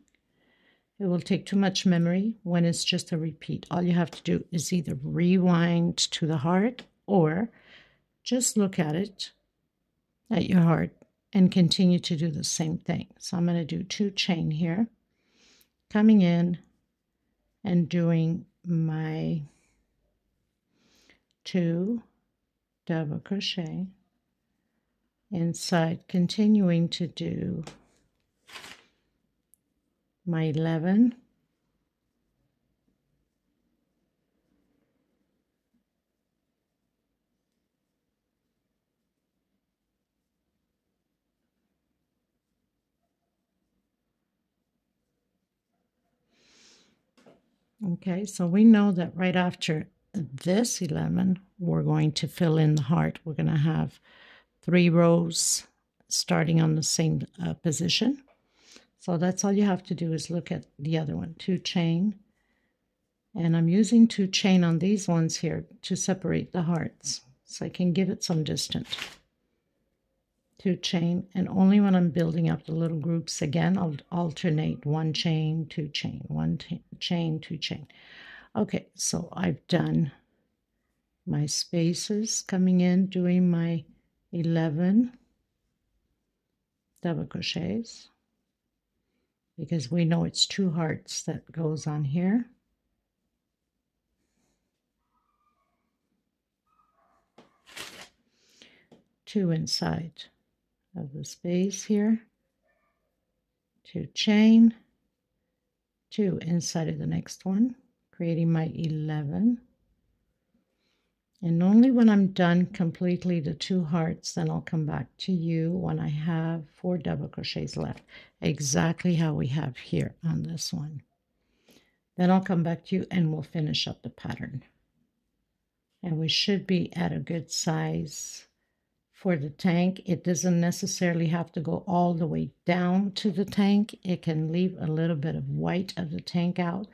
It will take too much memory when it's just a repeat. All you have to do is either rewind to the heart or just look at it at your heart and continue to do the same thing. So I'm going to do two chain here, coming in and doing my two double crochet inside, continuing to do my 11 Okay, so we know that right after this 11, we're going to fill in the heart. We're going to have three rows starting on the same uh, position. So that's all you have to do is look at the other one, two chain. And I'm using two chain on these ones here to separate the hearts so I can give it some distance. Two chain, and only when I'm building up the little groups again, I'll alternate one chain, two chain, one chain, two chain. Okay, so I've done my spaces coming in, doing my 11 double crochets because we know it's two hearts that goes on here. Two inside of the space here, two chain, two inside of the next one, creating my 11. And only when I'm done completely the two hearts, then I'll come back to you when I have four double crochets left, exactly how we have here on this one. Then I'll come back to you and we'll finish up the pattern. And we should be at a good size for the tank. It doesn't necessarily have to go all the way down to the tank. It can leave a little bit of white of the tank out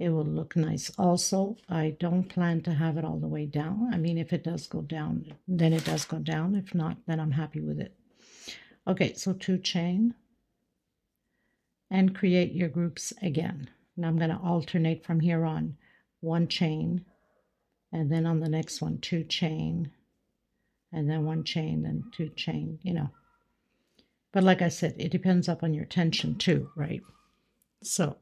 it will look nice. Also, I don't plan to have it all the way down. I mean, if it does go down, then it does go down. If not, then I'm happy with it. Okay, so two chain and create your groups again. Now I'm going to alternate from here on one chain and then on the next one, two chain and then one chain, then two chain, you know. But like I said, it depends up on your tension too, right? So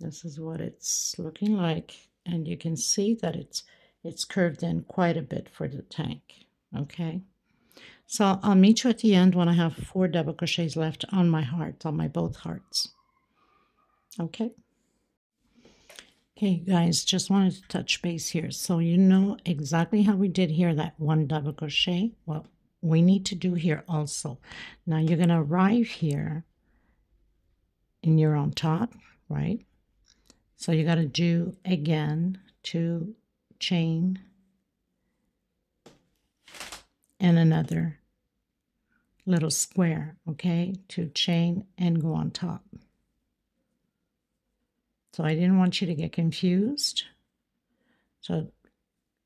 this is what it's looking like. And you can see that it's it's curved in quite a bit for the tank. Okay. So I'll meet you at the end when I have four double crochets left on my heart, on my both hearts. Okay. Okay, guys, just wanted to touch base here. So you know exactly how we did here, that one double crochet. Well, we need to do here also. Now you're going to arrive here and you're on top, right? So you got to do again two chain and another little square, okay? Two chain and go on top. So I didn't want you to get confused. So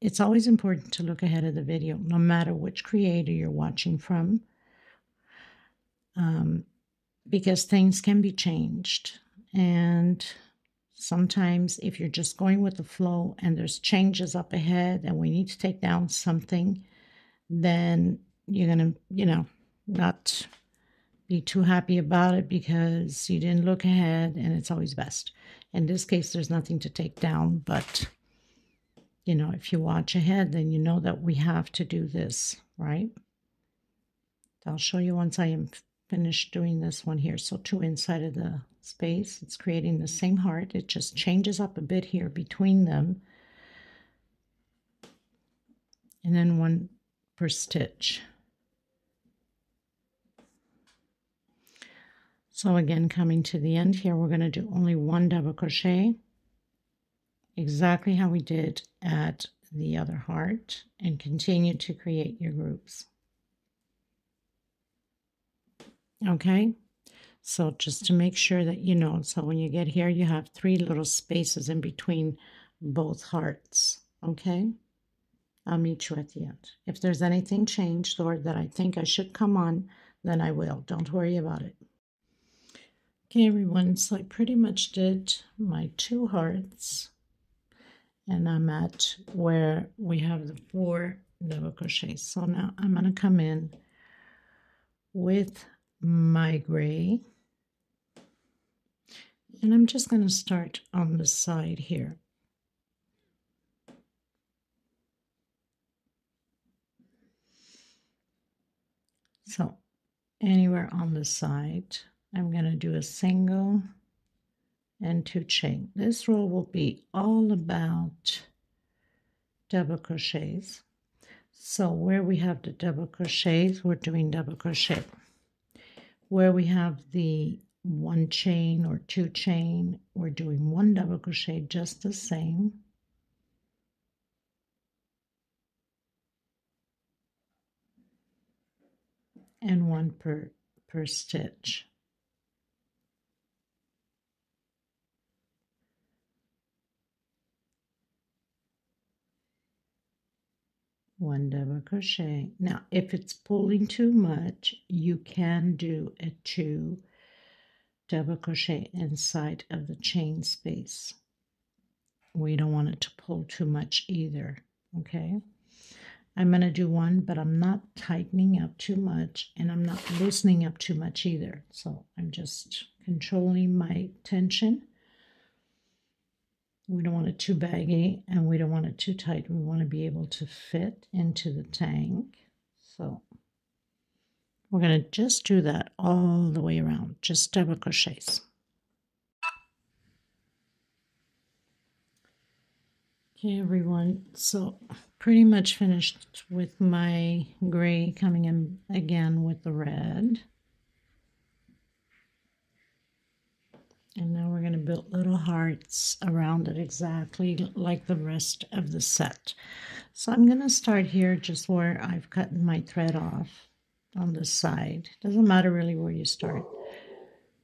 it's always important to look ahead of the video, no matter which creator you're watching from, um, because things can be changed. And Sometimes, if you're just going with the flow and there's changes up ahead and we need to take down something, then you're going to, you know, not be too happy about it because you didn't look ahead and it's always best. In this case, there's nothing to take down, but you know, if you watch ahead, then you know that we have to do this, right? I'll show you once I am finished doing this one here. So two inside of the space, it's creating the same heart. It just changes up a bit here between them. And then one per stitch. So again, coming to the end here, we're going to do only one double crochet, exactly how we did at the other heart, and continue to create your groups. Okay, so just to make sure that you know, so when you get here, you have three little spaces in between both hearts. Okay, I'll meet you at the end. If there's anything changed or that I think I should come on, then I will. Don't worry about it. Okay, everyone, so I pretty much did my two hearts and I'm at where we have the four double crochets. So now I'm going to come in with my gray and I'm just going to start on the side here. So anywhere on the side I'm going to do a single and two chain. This row will be all about double crochets. So where we have the double crochets, we're doing double crochet. Where we have the one chain or two chain, we're doing one double crochet just the same. And one per, per stitch. one double crochet now if it's pulling too much you can do a two double crochet inside of the chain space we don't want it to pull too much either okay I'm going to do one but I'm not tightening up too much and I'm not loosening up too much either so I'm just controlling my tension we don't want it too baggy and we don't want it too tight. We want to be able to fit into the tank. So we're going to just do that all the way around, just double crochets. Okay, everyone, so pretty much finished with my gray coming in again with the red. And now we're going to build little hearts around it exactly like the rest of the set. So I'm going to start here just where I've cut my thread off on the side. Doesn't matter really where you start.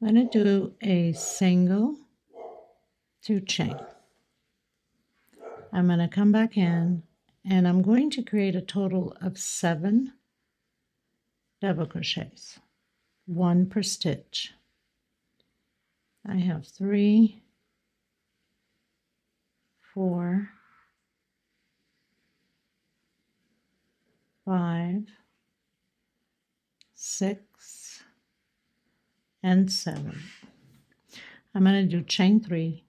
I'm going to do a single two chain. I'm going to come back in and I'm going to create a total of seven double crochets, one per stitch. I have three, four, five, six, and seven. I'm going to do chain three.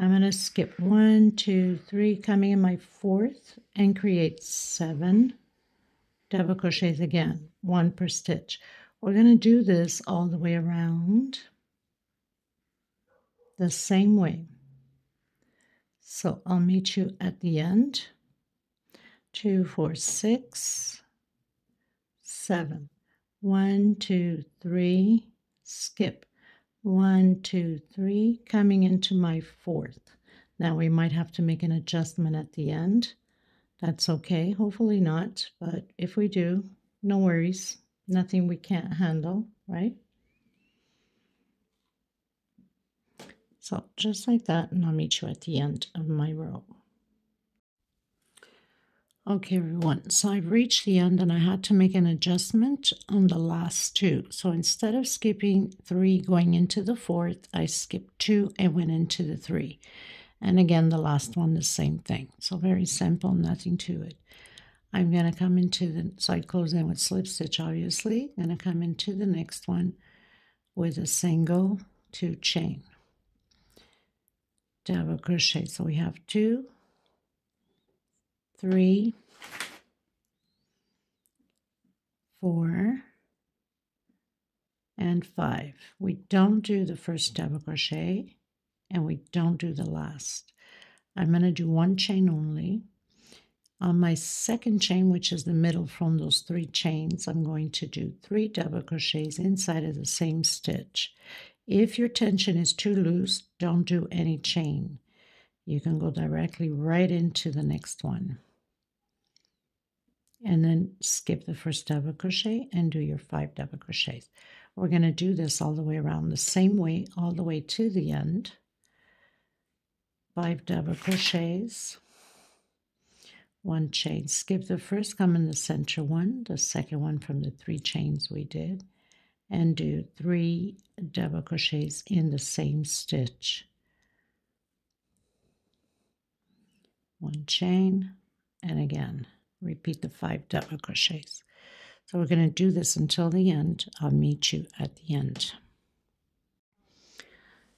I'm going to skip one, two, three, coming in my fourth, and create seven double crochets again, one per stitch. We're going to do this all the way around the same way. So I'll meet you at the end. Two, four, six, seven. One, two, three, skip. One, two, three, coming into my fourth. Now we might have to make an adjustment at the end. That's okay, hopefully not, but if we do, no worries nothing we can't handle, right? So just like that, and I'll meet you at the end of my row. Okay, everyone, so I've reached the end and I had to make an adjustment on the last two. So instead of skipping three going into the fourth, I skipped two and went into the three. And again, the last one, the same thing. So very simple, nothing to it. I'm going to come into the, so I close in with slip stitch, obviously. Going to come into the next one with a single two chain. Double crochet. So we have two, three, four, and five. We don't do the first double crochet and we don't do the last. I'm going to do one chain only on my second chain, which is the middle from those three chains, I'm going to do three double crochets inside of the same stitch. If your tension is too loose, don't do any chain. You can go directly right into the next one. And then skip the first double crochet and do your five double crochets. We're going to do this all the way around the same way, all the way to the end. Five double crochets one chain. Skip the first, come in the center one, the second one from the three chains we did, and do three double crochets in the same stitch. One chain, and again, repeat the five double crochets. So we're going to do this until the end. I'll meet you at the end.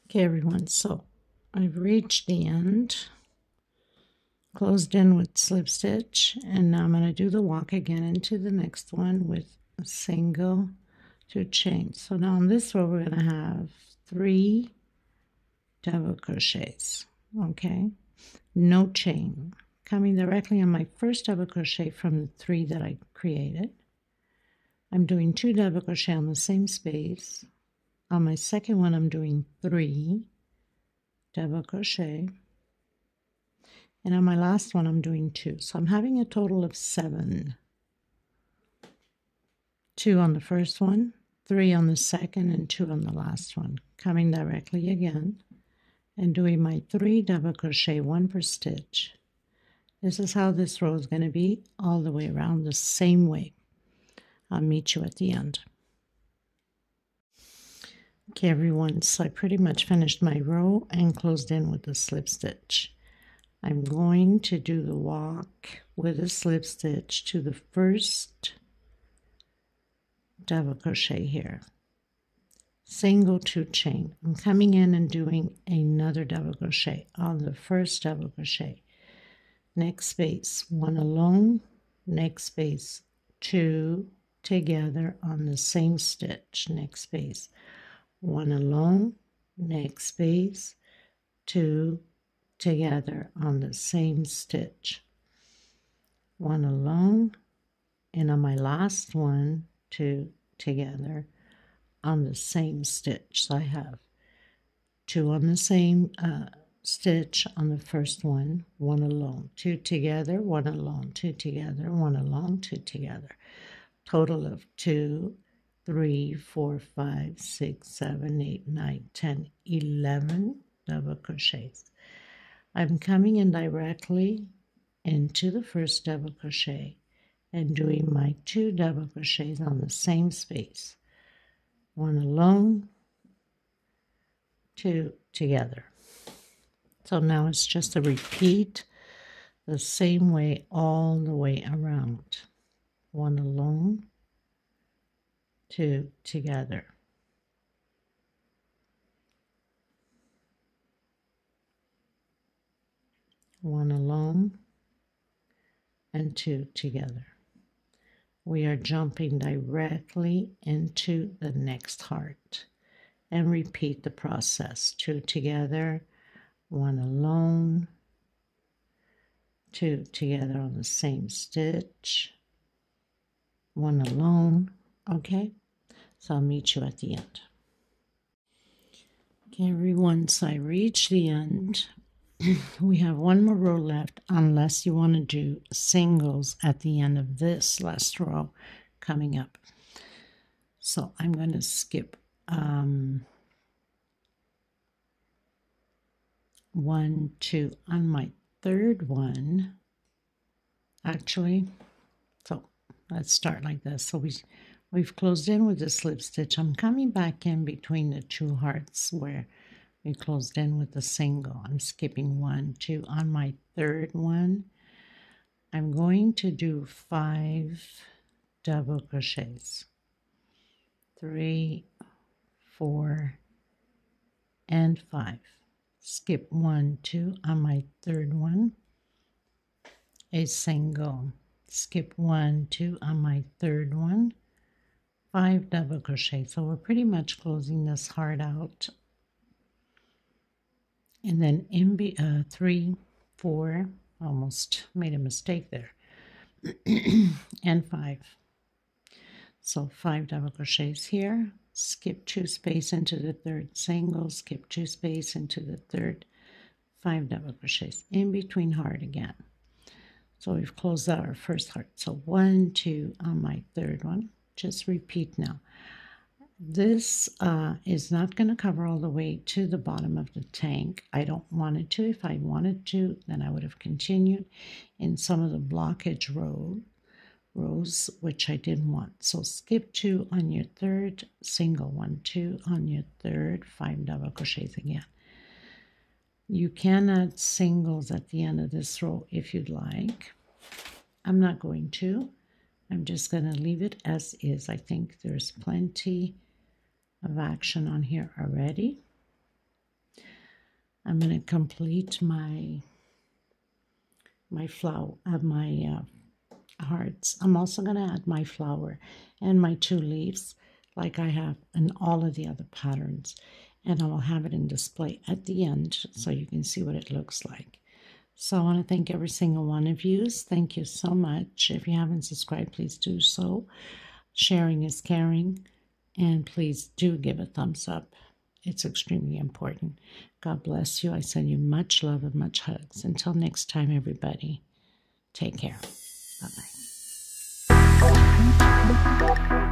Okay, everyone, so I've reached the end closed in with slip stitch and now I'm going to do the walk again into the next one with a single two chains so now on this row we're going to have three double crochets okay no chain coming directly on my first double crochet from the three that I created I'm doing two double crochet on the same space on my second one I'm doing three double crochet and on my last one, I'm doing two. So I'm having a total of seven. Two on the first one, three on the second, and two on the last one. Coming directly again and doing my three double crochet, one per stitch. This is how this row is going to be all the way around the same way. I'll meet you at the end. Okay, everyone, so I pretty much finished my row and closed in with the slip stitch. I'm going to do the walk with a slip stitch to the first double crochet here single two chain I'm coming in and doing another double crochet on the first double crochet next space one alone next space two together on the same stitch next space one alone next space two together on the same stitch. One alone, and on my last one, two together on the same stitch. So I have two on the same uh, stitch on the first one, one alone, two together, one alone, two together, one alone, two together. Total of two, three, four, five, six, seven, eight, nine, ten, eleven double crochets. I'm coming in directly into the first double crochet and doing my two double crochets on the same space. One alone, two together. So now it's just a repeat the same way all the way around. One alone, two together. one alone and two together. We are jumping directly into the next heart and repeat the process. Two together, one alone, two together on the same stitch, one alone, okay? So I'll meet you at the end. Okay, everyone, so I reach the end, we have one more row left unless you want to do singles at the end of this last row coming up. So I'm going to skip um, one, two on my third one. Actually, so let's start like this. So we we've closed in with the slip stitch. I'm coming back in between the two hearts where we closed in with a single. I'm skipping one, two. On my third one, I'm going to do five double crochets. Three, four, and five. Skip one, two on my third one. A single. Skip one, two on my third one. Five double crochet. So we're pretty much closing this heart out. And then in be, uh, three, four, almost made a mistake there, and five. So five double crochets here, skip two space into the third single, skip two space into the third, five double crochets in between heart again. So we've closed out our first heart. So one, two on my third one. Just repeat now. This uh, is not going to cover all the way to the bottom of the tank. I don't want it to. If I wanted to, then I would have continued in some of the blockage row rows, which I didn't want. So skip two on your third, single one, two on your third, five double crochets again. You can add singles at the end of this row if you'd like. I'm not going to. I'm just going to leave it as is. I think there's plenty of action on here already. I'm going to complete my my flower, uh, my uh, hearts. I'm also going to add my flower and my two leaves like I have in all of the other patterns. And I will have it in display at the end so you can see what it looks like. So I want to thank every single one of you. Thank you so much. If you haven't subscribed, please do so. Sharing is caring. And please do give a thumbs up. It's extremely important. God bless you. I send you much love and much hugs. Until next time, everybody, take care. バイバ。